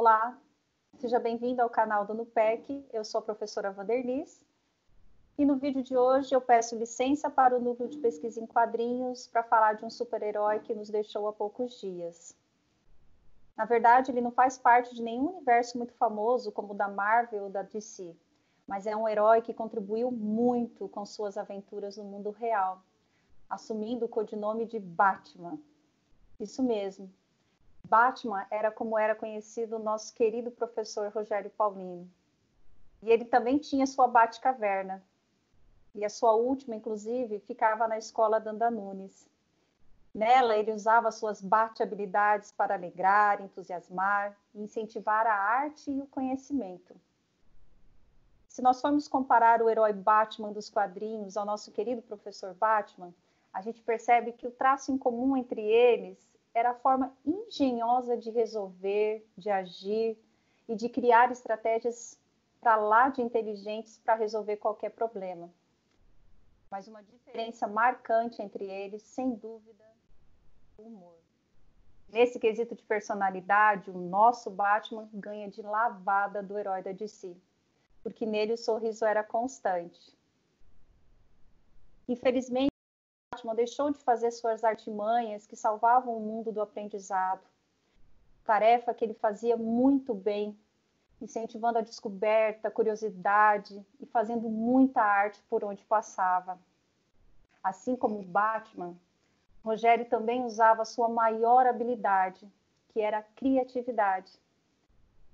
Olá, seja bem-vindo ao canal do NUPEC. Eu sou a professora Vanderlis e no vídeo de hoje eu peço licença para o Núcleo de Pesquisa em Quadrinhos para falar de um super-herói que nos deixou há poucos dias. Na verdade, ele não faz parte de nenhum universo muito famoso como o da Marvel ou da DC, mas é um herói que contribuiu muito com suas aventuras no mundo real, assumindo o codinome de Batman. Isso mesmo, Batman era como era conhecido o nosso querido professor Rogério Paulino. E ele também tinha sua Batcaverna. E a sua última, inclusive, ficava na escola Danda Nunes. Nela, ele usava suas bate-habilidades para alegrar, entusiasmar incentivar a arte e o conhecimento. Se nós formos comparar o herói Batman dos quadrinhos ao nosso querido professor Batman, a gente percebe que o traço em comum entre eles era a forma engenhosa de resolver, de agir e de criar estratégias para lá de inteligentes para resolver qualquer problema. Mas uma diferença marcante entre eles, sem dúvida, o humor. Nesse quesito de personalidade, o nosso Batman ganha de lavada do herói da DC, porque nele o sorriso era constante. Infelizmente, Batman deixou de fazer suas artimanhas que salvavam o mundo do aprendizado. Tarefa que ele fazia muito bem, incentivando a descoberta, a curiosidade e fazendo muita arte por onde passava. Assim como Batman, Rogério também usava sua maior habilidade, que era a criatividade.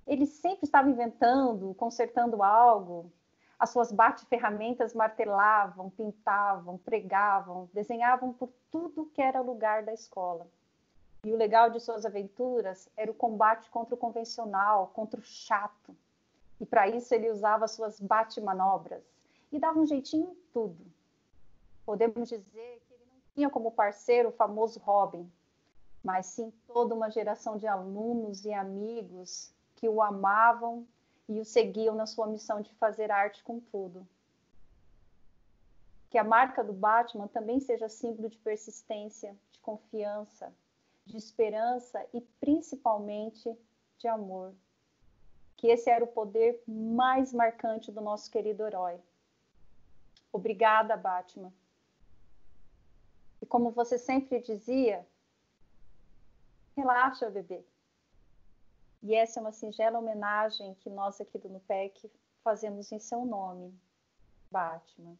Ele sempre estava inventando, consertando algo, as suas bate-ferramentas martelavam, pintavam, pregavam, desenhavam por tudo que era lugar da escola. E o legal de suas aventuras era o combate contra o convencional, contra o chato. E para isso ele usava suas bate-manobras e dava um jeitinho em tudo. Podemos dizer que ele não tinha como parceiro o famoso Robin, mas sim toda uma geração de alunos e amigos que o amavam e o seguiam na sua missão de fazer arte com tudo. Que a marca do Batman também seja símbolo de persistência, de confiança, de esperança e principalmente de amor. Que esse era o poder mais marcante do nosso querido herói. Obrigada, Batman. E como você sempre dizia, relaxa, bebê. E essa é uma singela homenagem que nós aqui do NUPEC fazemos em seu nome, Batman.